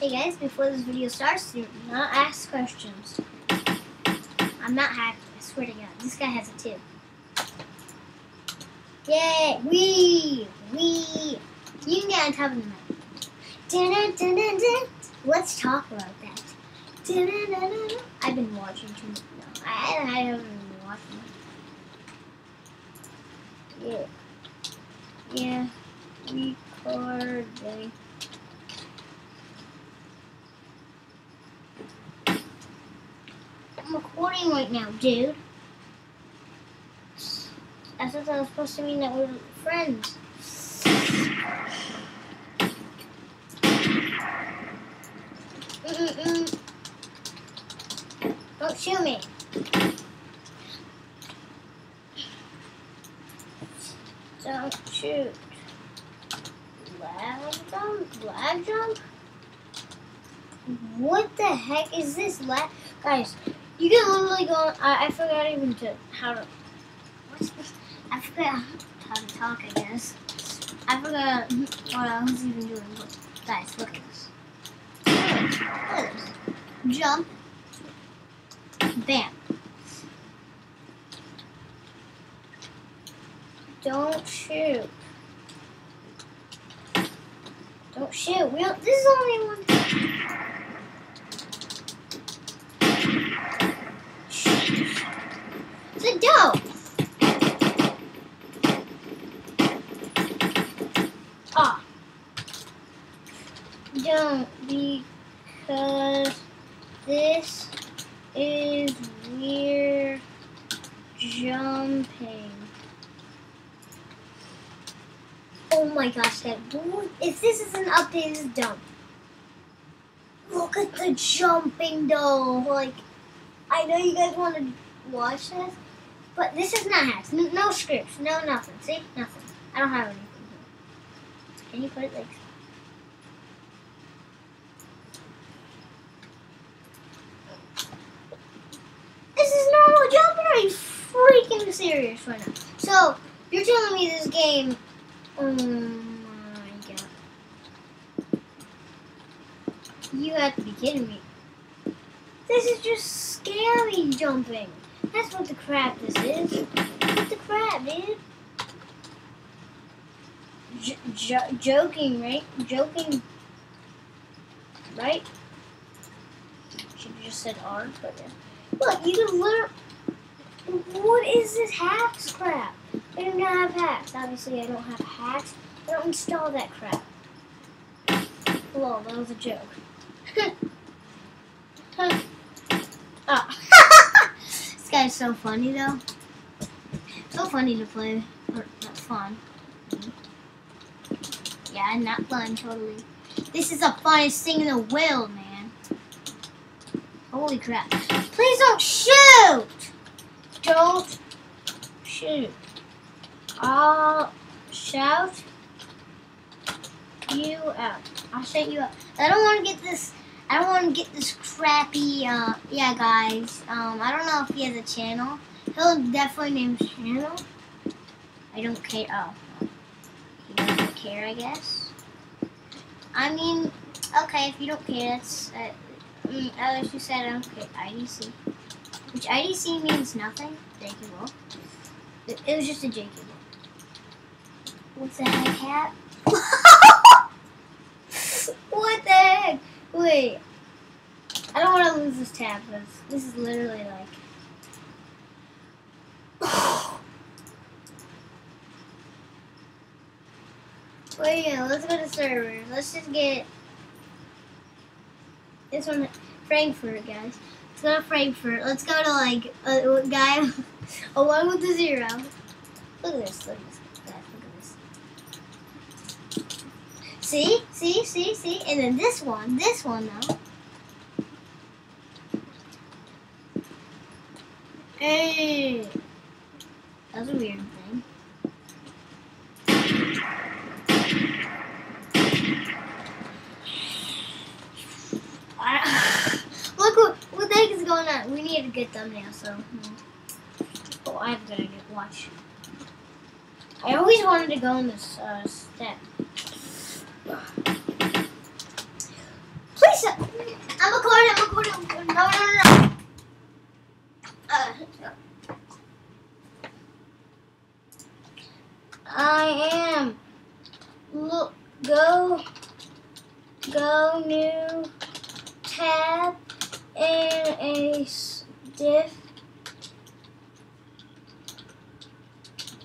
Hey guys, before this video starts, do not ask questions. I'm not happy, I swear to God. This guy has it too. Yay! We! We! You can get on top of the mic. Dun, dun, dun. Let's talk about that. Dun, dun, dun. I've been watching too much. No, I, I haven't been watching. Yeah. Yeah. Recording. I'm recording right now, dude. I thought that was supposed to mean that we're friends. Mm-mm-mm. Don't shoot me. Don't shoot. Lag jump? Lag jump? What the heck is this lag? Guys, you can literally go on, I, I forgot even to, how to, what's this? I forgot how to talk, I guess. I forgot what I was even doing, but guys, look at this. Jump. Bam. Don't shoot. Don't shoot. We this is only one. A doe. Ah. Don't because this is weird jumping. Oh my gosh, that if this is an this is dumb. Look at the jumping though. Like, I know you guys want to watch this, but this is not hacks. No, no scripts, no nothing. See, nothing. I don't have anything here. Can you put it like? This is normal jumping. Are you freaking serious right now? So you're telling me this game? Oh my god! You have to be kidding me. This is just scary jumping. That's what the crap this is. What the crap, dude? J- jo- joking, right? Joking, right? Should have just said R, but yeah. Look, you can literally. What is this hacks crap? I do not have hacks. Obviously, I don't have hacks. I don't install that crap. Lol, that was a joke. Huh. oh. This guy's so funny, though. So funny to play. Or, not fun. Yeah, not fun, totally. This is the funnest thing in the world, man. Holy crap. Please don't shoot! Don't shoot. I'll shout you out. I'll shout you out. I don't want to get this. I don't want to get this crappy. Uh, yeah, guys. Um, I don't know if he has a channel. He'll definitely name his channel. I don't care. Oh, he doesn't care. I guess. I mean, okay. If you don't care, that's. Uh, mm, as you said, I don't care. IDC. Which IDC means nothing. Thank you, Will. It, it was just a JK. What's the heck, hat? what the heck? Wait. I don't want to lose this tab because this is literally like. Wait, yeah, let's go to server. Let's just get this one, Frankfurt, guys. Let's go to Frankfurt. Let's go to like a, a guy, a one with a zero. Look at this. Look at this. Guys, look at this. See, see, see, see, and then this one, this one though. Hey, that was a weird thing. Look what, what the heck is going on. We need a good thumbnail, so. Oh, I have a good idea. Watch. I always wanted to go in this uh, step. I'm recording, I'm recording. No, no, no. Uh, I am. Look, go, go new tab in a diff.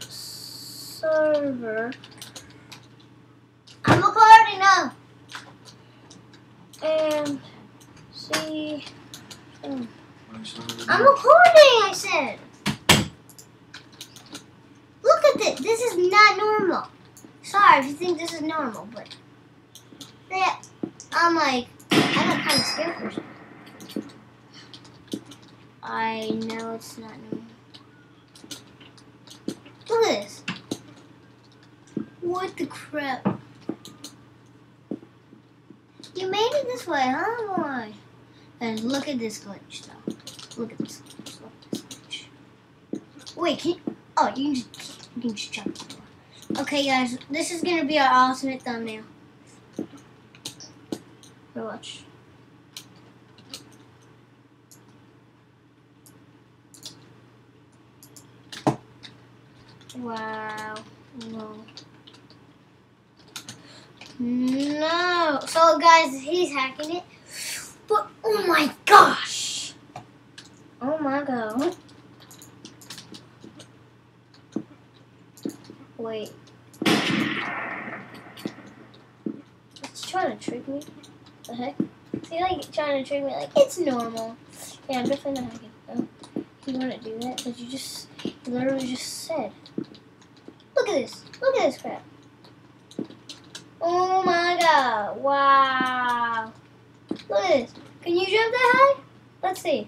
server. I'm recording now. And I'm recording, I said. Look at this. This is not normal. Sorry if you think this is normal, but I'm like I got kind of scared for. I know it's not normal. Look at this. What the crap? You made it this way, huh, boy? And look at this glitch, though. Look at this glitch. Look at this glitch. Wait, can you, oh, you can just, you can just jump. Okay, guys, this is gonna be our ultimate thumbnail. Watch. Wow. No. No. So, guys, he's hacking it. Oh my gosh. Oh my god. Wait. It's trying to trick me. The heck? See, like, trying to trick me, like, it's normal. Yeah, I'm definitely not hacking. Oh, you want to do that? Because you just, you literally just said. Look at this. Look at this crap. Oh my god. Wow. Look at this. Can you jump that high? Let's see.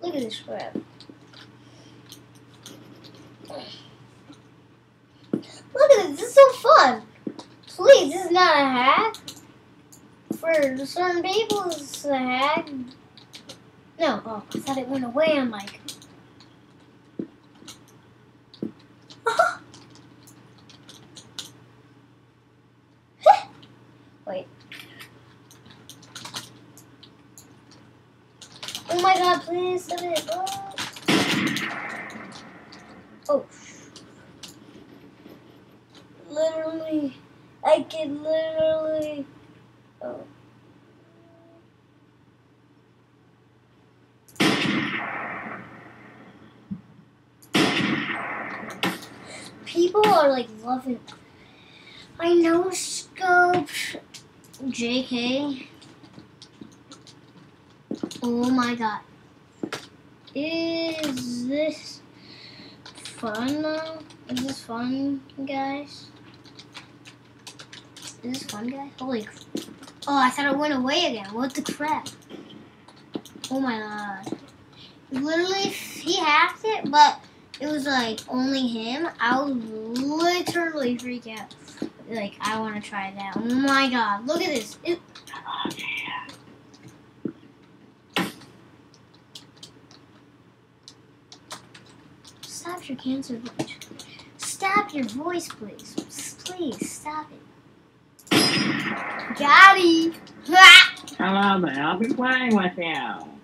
Look at this crap. Look at this. This is so fun. Please, this is not a hack. For certain people, it's a hack. No. Oh, I thought it went away. I'm like. Wait. Oh my god, please stop it. Oh. oh. Literally. I can literally. Oh. People loving. I know scope. JK. Oh my god. Is this fun though? Is this fun, guys? Is this fun, guys? Holy. Oh, I thought it went away again. What the crap? Oh my god. Literally, he hacked it, but it was like only him. I was literally freak out. Like, I want to try that. Oh my god. Look at this. It, Stop your cancer voice. Stop your voice, please. Please, stop it. Daddy. Hello there, I'll be playing with you.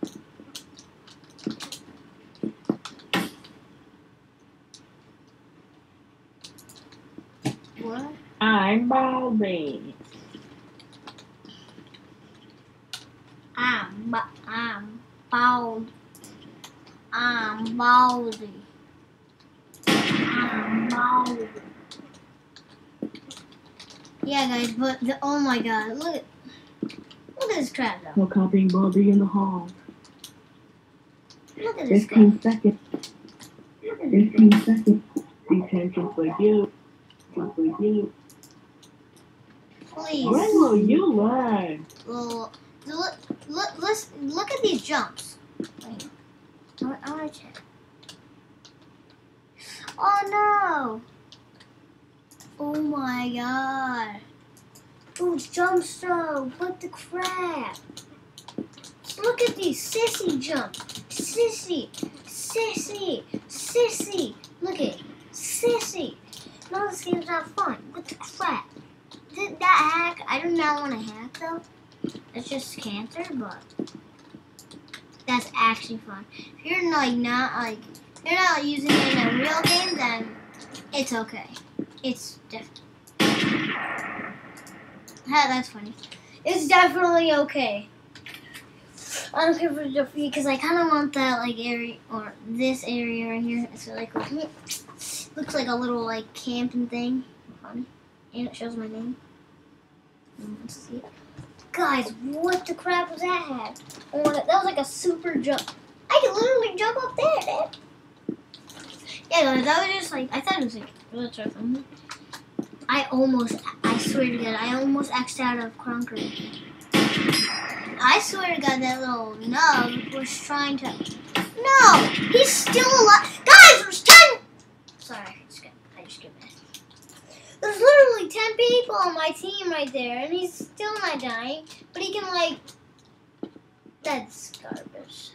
What? I'm Baldi. I'm, I'm bald. I'm baldy. I'm baldy. Yeah, guys, but the, oh my god, look at look at this crap though. No copying Baldi in the hall. Look at this 15 seconds. 15 seconds. Detention for you. Please. When will you learn? Well, look, look, let's look at these jumps. Wait, I, oh, I want to check. Oh no! Oh my god! Those jumps though, what the crap? Look at these sissy jumps, sissy, sissy, sissy. Look at it. sissy. No, game's not fun. What the crap? Did that hack? I do not want to hack though. It's just cancer, but that's actually fun. If you're like not like you're not using it in a real game, then it's okay. It's different. Ha, that's funny. It's definitely okay. I don't care if it's because I kind of want that like area or this area right here. It's like looks like a little like camping thing. And it shows my name. Mm, Let's see. Guys, what the crap was that? Oh, that was like a super jump. I could literally jump up there, Dad. Yeah, guys, that was just like I thought it was like or something. I almost, I swear to God, I almost xed out of Krunker. I swear to God, that little nub was trying to. No, he's still alive there's ten. Sorry, I just got, I just got mad. There's literally ten people on my team right there, and he's still not dying. But he can like. That's garbage.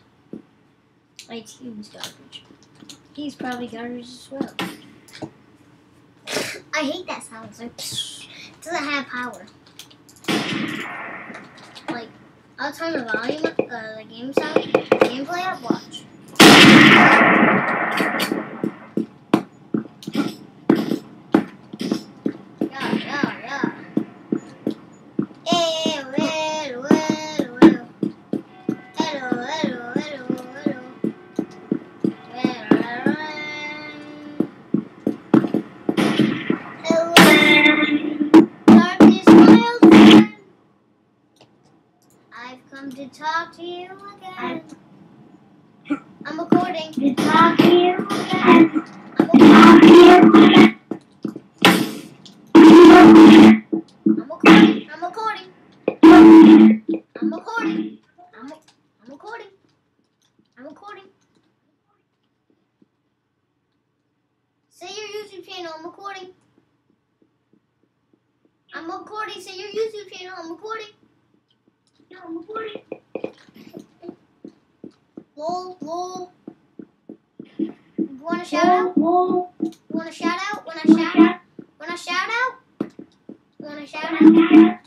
My team's garbage. He's probably garbage as well. I hate that sound. It's like it doesn't have power. Like I'll turn the volume, uh, the game sound, gameplay up. Watch. You again. Want a shout out?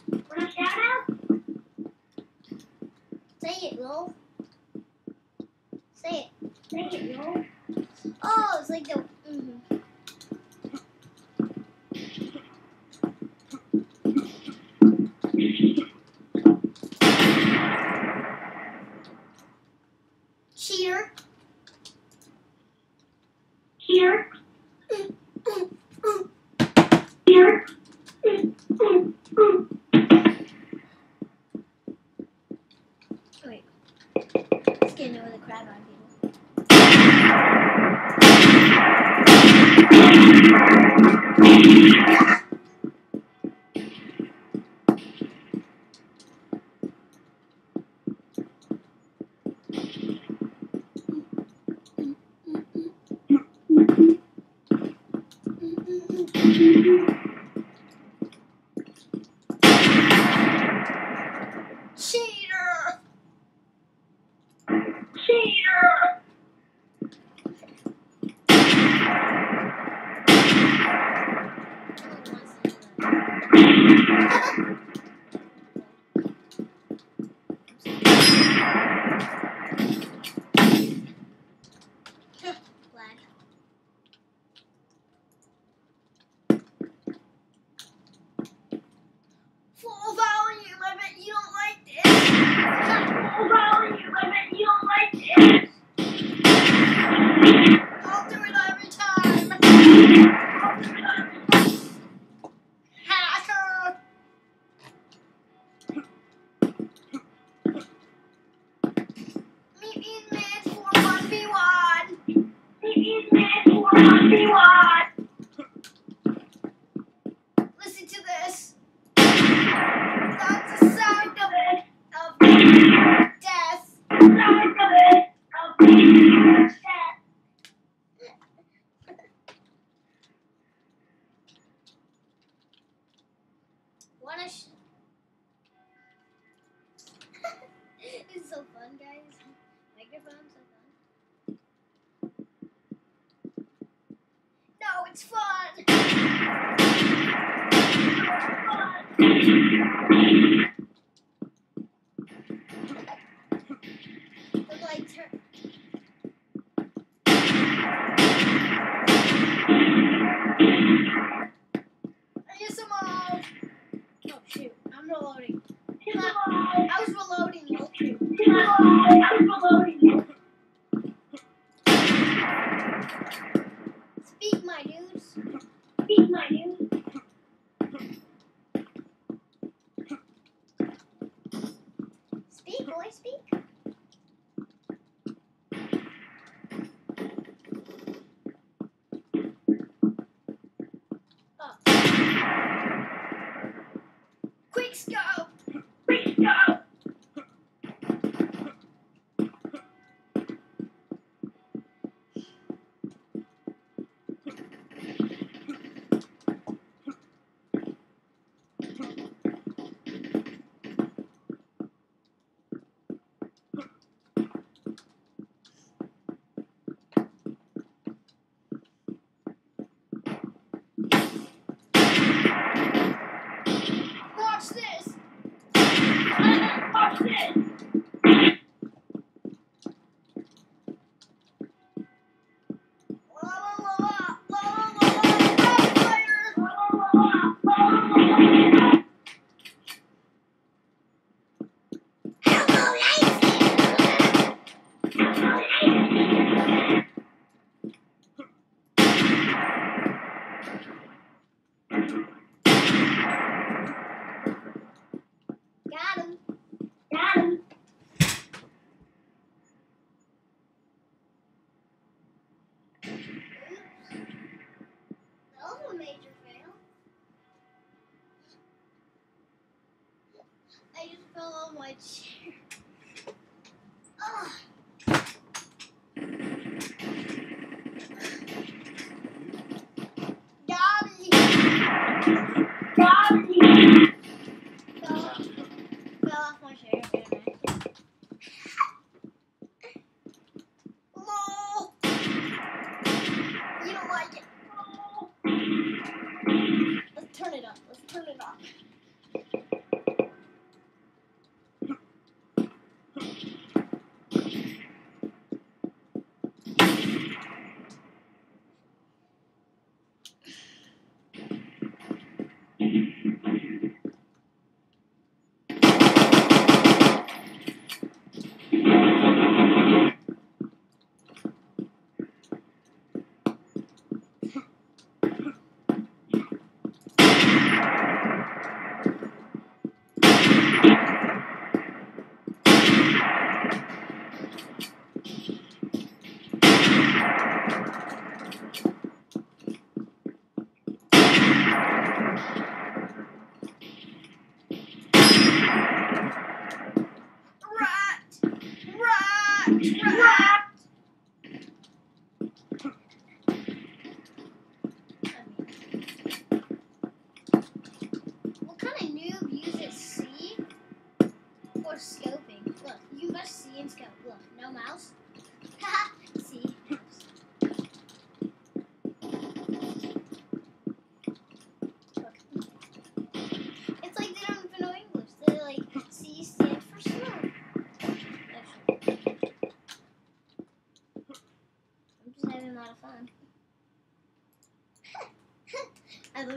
起。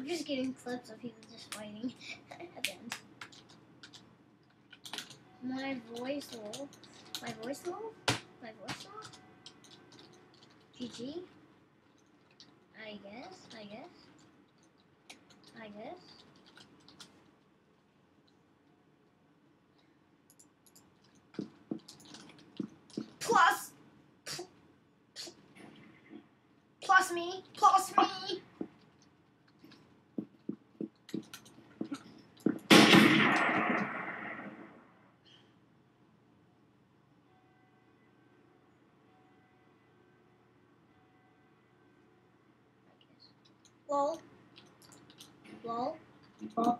I'm just getting clips of people just fighting at the end. My voice low. My voice low? My voice low? GG? I guess, I guess. I guess. Lol. Lol. Lol.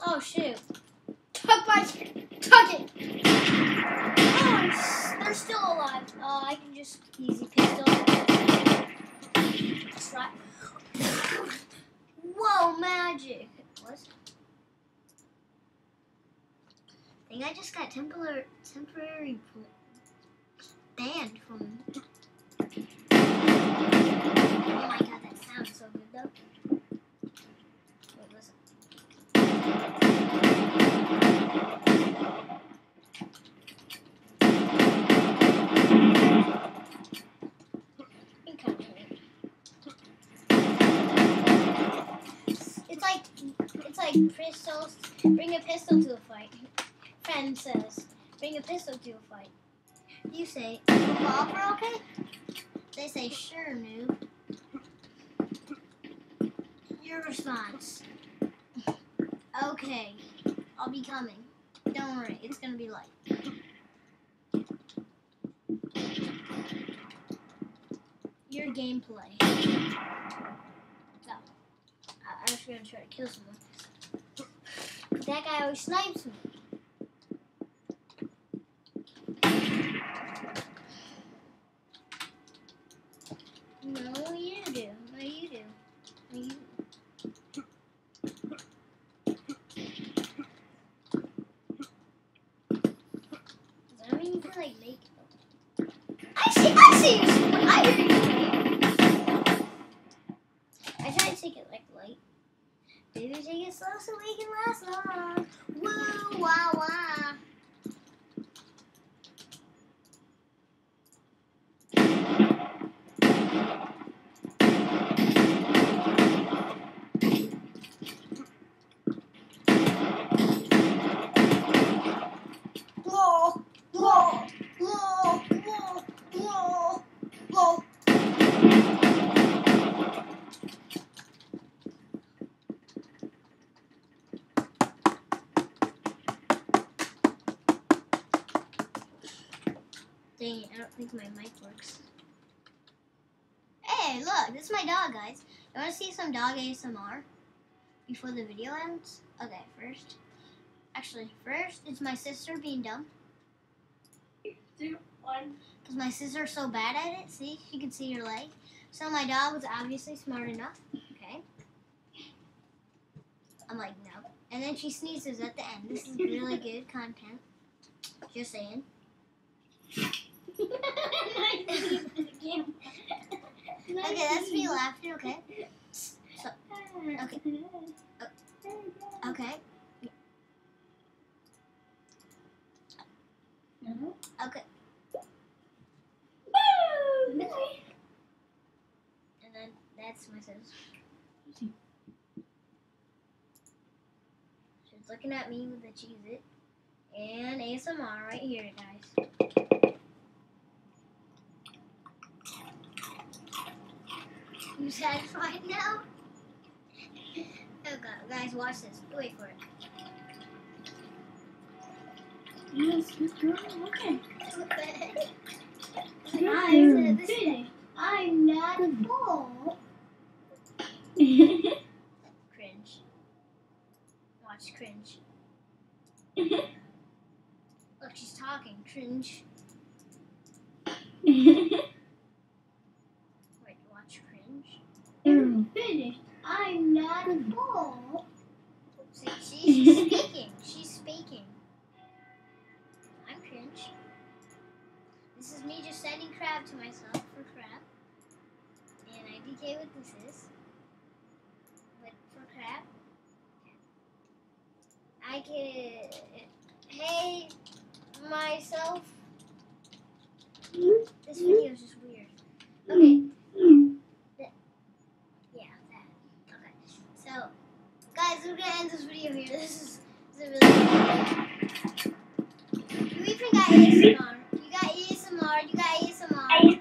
Oh shoot. Tuck my tuck it. Oh, I'm, s- I'm still alive. Oh, I can just easy pistol. Slap. Whoa, magic. What? I think I just got temporary temporary banned from. Oh my god, that sounds so good though. It's like it's like pistols. Bring a pistol to a fight. Friend says, bring a pistol to a fight. You say, revolver, okay? They say, sure, noob. Your response. Okay, I'll be coming. Don't worry, it's gonna be light. Your gameplay. No. I, I was gonna try to kill someone. That guy always snipes me. No, you do. No, you do. No, you Does that mean you can like make? I see. I see you. I hear you. I try to take it like light. Baby, take it slow so we can last long. Woo, wah, wah. Whoa, whoa, whoa, whoa, whoa, whoa. Dang it, I don't think my mic works. Hey, look, this is my dog, guys. You want to see some dog ASMR before the video ends? Okay, first. Actually, first, it's my sister being dumb. Two, one. Because my sister's so bad at it. See, she can see her leg. So my dog was obviously smart enough. Okay. I'm like, no. And then she sneezes at the end. This is really good content. Just saying. Okay, that's me laughing, okay? So, okay. Oh, okay. Okay. And then that's my sister. She's looking at me with the cheese it. And ASMR right here, guys. You satisfied now? Oh god, guys, watch this. Wait for it. Yes, good girl. Okay. I said this I'm not full. Cringe. Watch cringe. Look, she's talking. Cringe. Wait, watch cringe. Finished. I'm not full. See, she's speaking. She's speaking. I'm cringe. This is me just sending crab to myself for crab. And I DK what this is. But for crab. I can hey myself. Hmm? This video is just weird. Okay. to end this video here. This is, this is really You even got ASMR. You got ASMR. You got ASMR.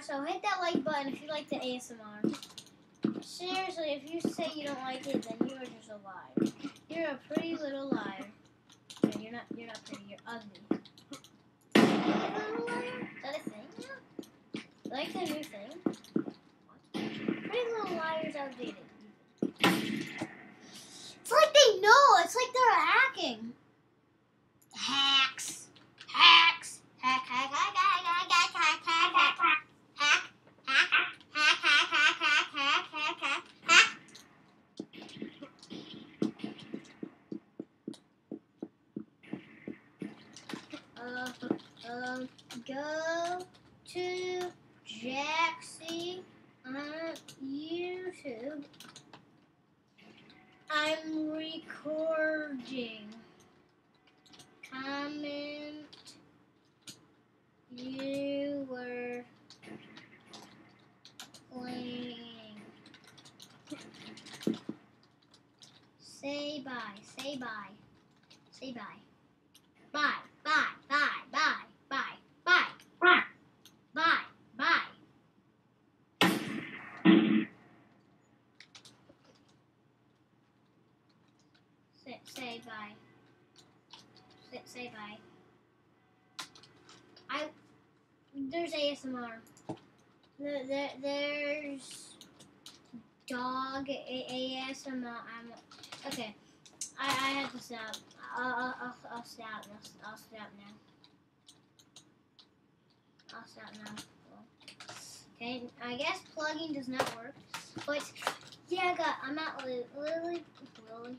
so hit that like button if you like the ASMR. Seriously, if you say you don't like it, then you are just a liar. You're a pretty little liar. No, you're not. You're not pretty. You're ugly. Like the bye. Say bye. Say bye. Bye. Bye. Bye. Bye. Bye. Bye. Bye. Bye. Bye. Say, say bye. Say, say bye. I there's ASMR. There, there, there's dog ASMR. I'm, okay, I, I have to stop. I'll, I'll, I'll, I'll stop. I'll, I'll stop now. I'll stop now. Okay, I guess plugging does not work, but yeah, I got. I'm not Lily. Lily. Lily.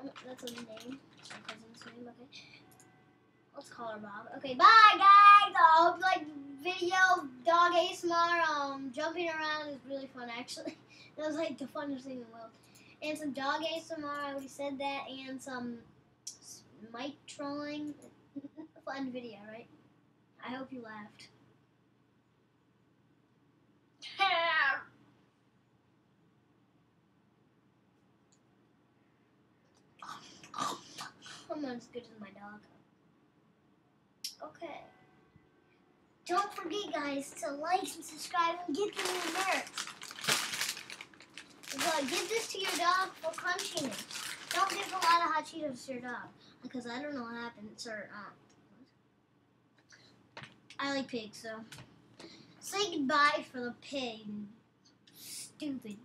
Um, that's a name. My cousin's name. Okay. Let's call her Bob. Okay, bye guys. I hope like video dog ASMR. Um, jumping around is really fun actually. that was like the funnest thing in the world. And some dog ASMR. I already said that. And some mic trolling. fun video, right? I hope you laughed. I'm not as good as my dog. Okay. Don't forget, guys, to like and subscribe and get the new merch. Give this to your dog for crunchiness. Don't give a lot of hot Cheetos to your dog because I don't know what happens. Or uh, I like pigs, so say goodbye for the pig. Stupid.